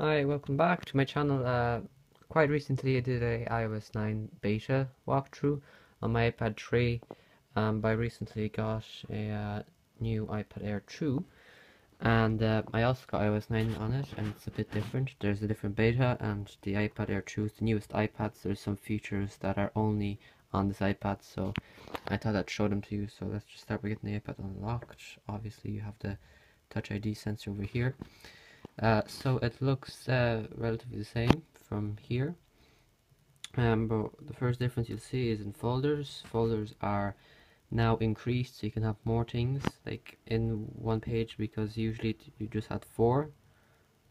Hi, welcome back to my channel. Uh, quite recently I did a iOS 9 beta walkthrough on my iPad 3 um, I recently got a uh, new iPad Air 2 and uh, I also got iOS 9 on it and it's a bit different. There's a different beta and the iPad Air 2 is the newest iPad so there's some features that are only on this iPad so I thought I'd show them to you so let's just start by getting the iPad unlocked. Obviously you have the Touch ID sensor over here. Uh, so it looks uh, relatively the same from here. Um, but the first difference you'll see is in folders. Folders are now increased so you can have more things like in one page because usually you just had four.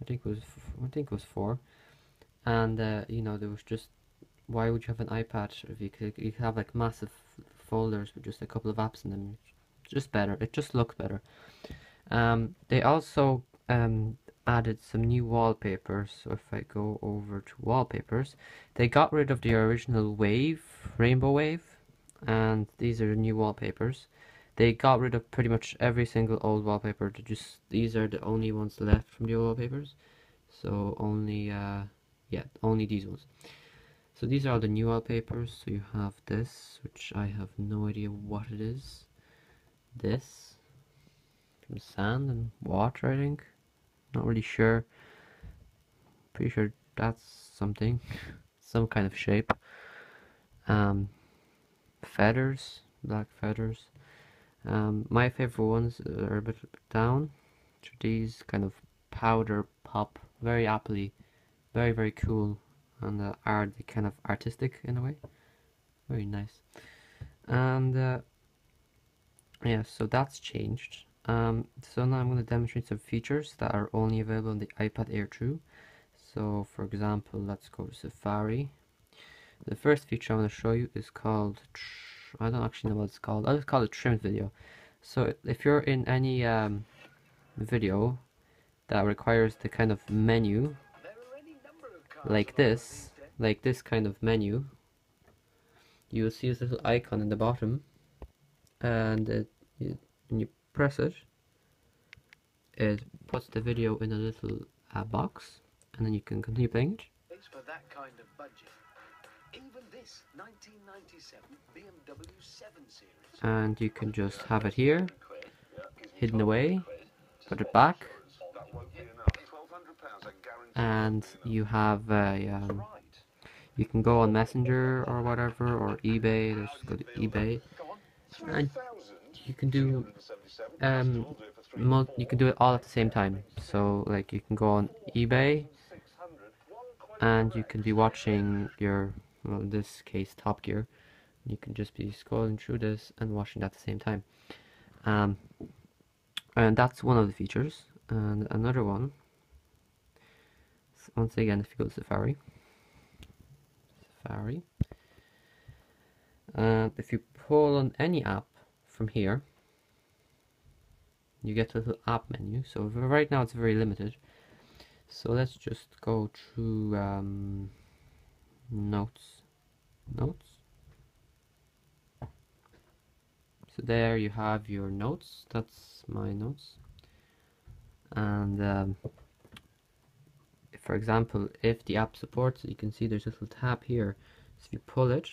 I think it was I think it was four, and uh, you know there was just why would you have an iPad if you could you could have like massive folders with just a couple of apps in them? It's Just better. It just looks better. Um, they also um, added some new wallpapers. So if I go over to wallpapers, they got rid of the original wave, rainbow wave, and these are new wallpapers. They got rid of pretty much every single old wallpaper. To just these are the only ones left from the old wallpapers. So only, uh, yeah, only these ones. So these are the new wallpapers. So you have this, which I have no idea what it is. This, from sand and water, I think. Not really sure. Pretty sure that's something. Some kind of shape. Um, feathers, black feathers. Um, my favorite ones are a bit down. to These kind of powder pop, very appley, very very cool, and uh, are kind of artistic in a way. Very nice. And uh, yeah, so that's changed. Um, so now I'm going to demonstrate some features that are only available on the iPad Air 2. So for example, let's go to Safari. The first feature I'm going to show you is called, I don't actually know what it's called, I'll just call it trimmed video. So if you're in any um, video that requires the kind of menu, like this, like this kind of menu, you will see this little icon in the bottom, and it, you, you press it, it puts the video in a little uh, box, and then you can continue playing it. It's for that kind of budget. Even this 1997 BMW 7 Series. And you can just have it here, hidden away, put it back, and you have a, um, you can go on Messenger or whatever, or eBay, let's go to eBay, and you can do um you can do it all at the same time. So like you can go on ebay and you can be watching your well in this case top gear. You can just be scrolling through this and watching at the same time. Um and that's one of the features. And another one once again if you go to safari safari and if you pull on any app from here. You get a little app menu. So right now it's very limited. So let's just go to um, notes. Notes? So there you have your notes. That's my notes. And um, for example if the app supports you can see there's a little tab here. So if you pull it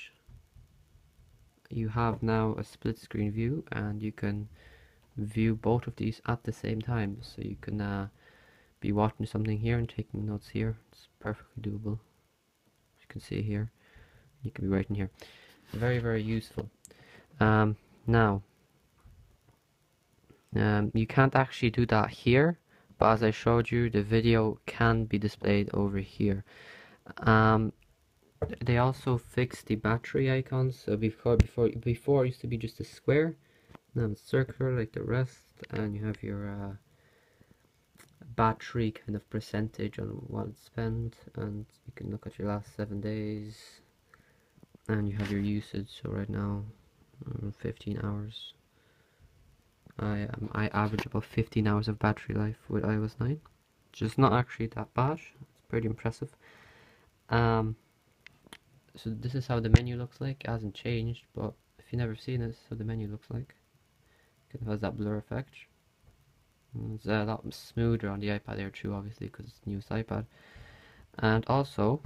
you have now a split screen view and you can view both of these at the same time. So you can uh, be watching something here and taking notes here. It's perfectly doable As you can see here. You can be writing here. Very very useful. Um, now um, you can't actually do that here but as I showed you the video can be displayed over here. Um, they also fixed the battery icons. So before before before it used to be just a square now it's circular like the rest and you have your uh, battery kind of percentage on what it's spent and you can look at your last seven days and you have your usage. So right now um, 15 hours. I um, I average about 15 hours of battery life with iOS 9 which is not actually that bad. It's pretty impressive. Um so this is how the menu looks like it hasn't changed but if you've never seen it, this how the menu looks like it has that blur effect It's a lot smoother on the iPad Air 2 obviously because it's the newest iPad. And also,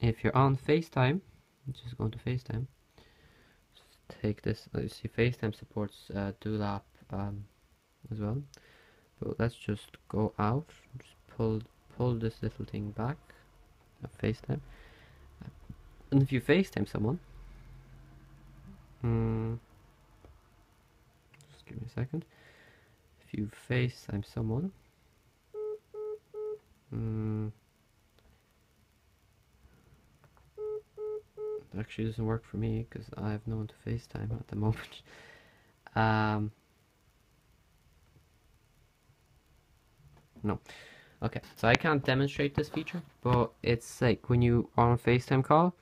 if you're on FaceTime, just go into FaceTime, take this, uh, you see FaceTime supports uh, Dulap um, as well. But let's just go out, just pull, pull this little thing back, uh, FaceTime. And if you FaceTime someone, mm, just give me a second. If you FaceTime someone, mm, actually doesn't work for me because I have no one to FaceTime at the moment. um, no. Okay, so I can't demonstrate this feature, but it's like when you are on a FaceTime call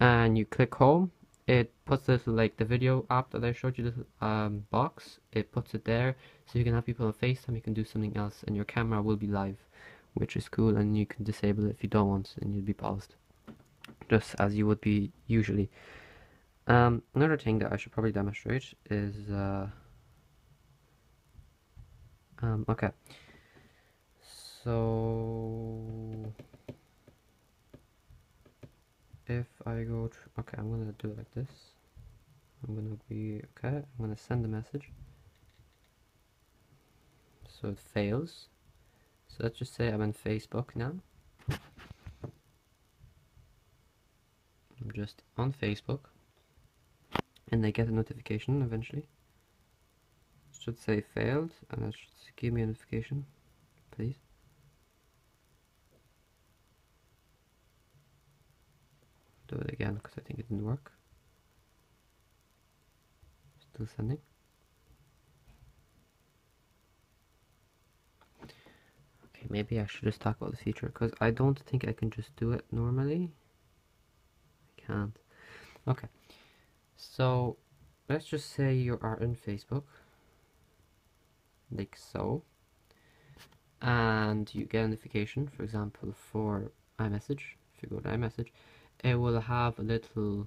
and you click home, it puts this like the video app that I showed you this um, box it puts it there. So you can have people on FaceTime you can do something else and your camera will be live which is cool and you can disable it if you don't want and you'll be paused. Just as you would be usually. Um, another thing that I should probably demonstrate is uh, um, okay. So if I go okay I'm gonna do it like this. I'm gonna be okay I'm gonna send a message. So it fails. So let's just say I'm on Facebook now. I'm just on Facebook. And I get a notification eventually. Should say failed and it should give me a notification please do it again because I think it didn't work. Still sending. Okay, maybe I should just talk about the feature because I don't think I can just do it normally. I can't. Okay, so let's just say you are in Facebook, like so, and you get a notification, for example, for iMessage. If you go to iMessage, it will have a little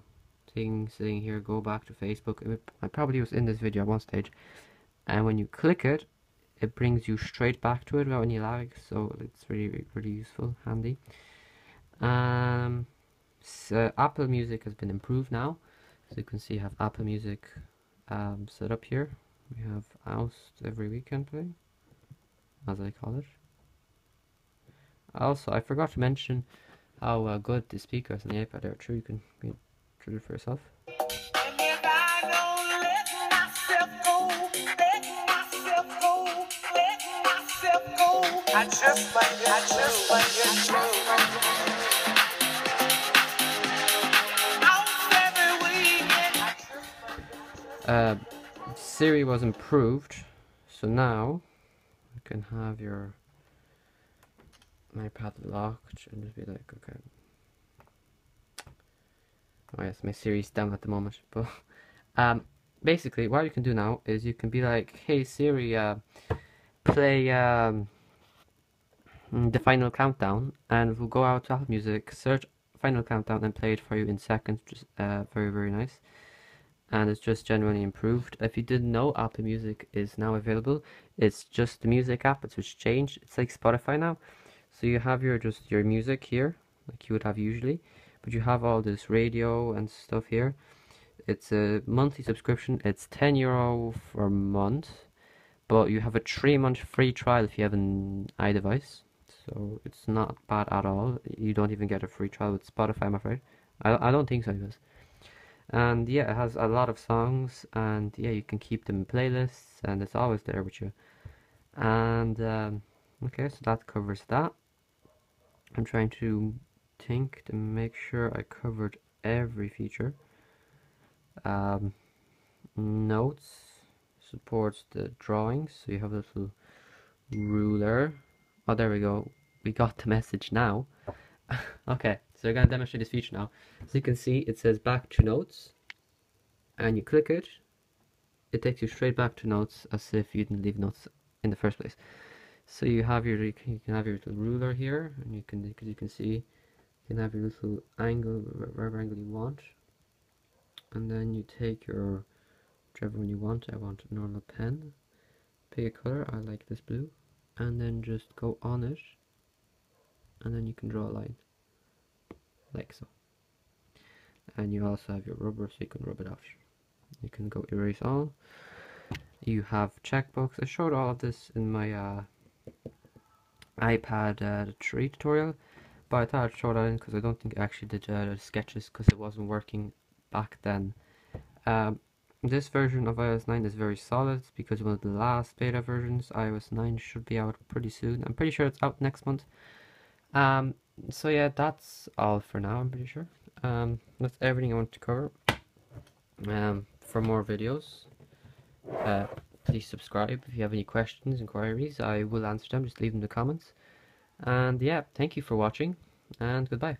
thing saying here. Go back to Facebook. I probably was in this video at one stage. And when you click it it brings you straight back to it without any lag. So it's really really useful handy. Um, so Apple Music has been improved now. So you can see I have Apple Music um, set up here. We have Oust every weekend play as I call it. Also I forgot to mention how uh, good the speakers on the iPad are. True, you can read it for yourself. Uh, Siri was improved, so now you can have your my path locked and just be like, okay. Oh yes, my Siri's down at the moment, but um, basically what you can do now is you can be like, hey Siri, uh, play um, the final countdown, and we'll go out to Apple Music, search final countdown, and play it for you in seconds. Just uh, very very nice, and it's just genuinely improved. If you didn't know, Apple Music is now available. It's just the music app. It's just changed. It's like Spotify now. So you have your just your music here, like you would have usually, but you have all this radio and stuff here. It's a monthly subscription. It's 10 euro for a month, but you have a three month free trial if you have an iDevice. So it's not bad at all. You don't even get a free trial with Spotify, I'm afraid. I, I don't think so, anyways. And yeah, it has a lot of songs, and yeah, you can keep them in playlists, and it's always there with you. And um, okay, so that covers that. I'm trying to think to make sure I covered every feature. Um, notes supports the drawings, so you have this little ruler. Oh, there we go. We got the message now. okay, so we're going to demonstrate this feature now. As you can see, it says back to notes, and you click it, it takes you straight back to notes as if you didn't leave notes in the first place. So you have your you can have your little ruler here, and you can because you can see you can have your little angle wherever angle you want, and then you take your whichever one you want. I want a normal pen. Pick a color. I like this blue. and then just go on it and then you can draw a line like so and you also have your rubber so you can rub it off you can go erase all you have checkbox I showed all of this in my uh, iPad uh, 3 tutorial but I thought I'd show that in because I don't think I actually did uh, the sketches because it wasn't working back then um, this version of iOS 9 is very solid because one of the last beta versions, iOS 9 should be out pretty soon. I'm pretty sure it's out next month. Um, so yeah, that's all for now, I'm pretty sure. Um, that's everything I want to cover. Um, for more videos, uh, please subscribe. If you have any questions, inquiries, I will answer them. Just leave them in the comments. And yeah, thank you for watching, and goodbye.